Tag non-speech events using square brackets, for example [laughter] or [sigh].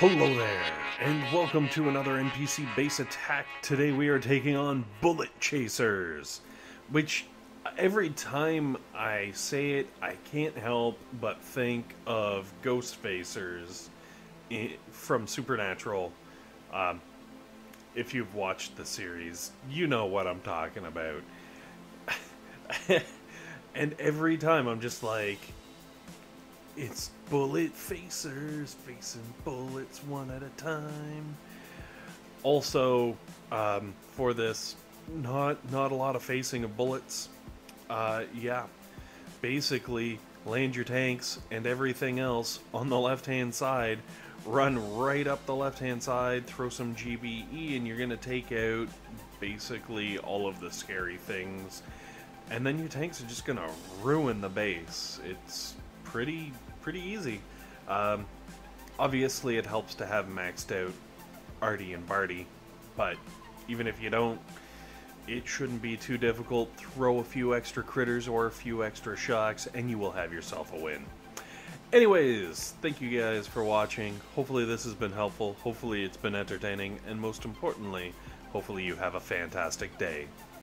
Hello there, and welcome to another NPC base attack. Today we are taking on Bullet Chasers, which every time I say it, I can't help but think of Ghost Facers from Supernatural. Um, if you've watched the series, you know what I'm talking about. [laughs] and every time I'm just like, it's bullet facers facing bullets one at a time. Also, um, for this, not not a lot of facing of bullets. Uh, yeah, basically land your tanks and everything else on the left hand side. Run right up the left hand side, throw some GBE, and you're gonna take out basically all of the scary things. And then your tanks are just gonna ruin the base. It's pretty pretty easy. Um, obviously, it helps to have maxed out Artie and Barty, but even if you don't, it shouldn't be too difficult. Throw a few extra critters or a few extra shocks, and you will have yourself a win. Anyways, thank you guys for watching. Hopefully, this has been helpful. Hopefully, it's been entertaining, and most importantly, hopefully, you have a fantastic day.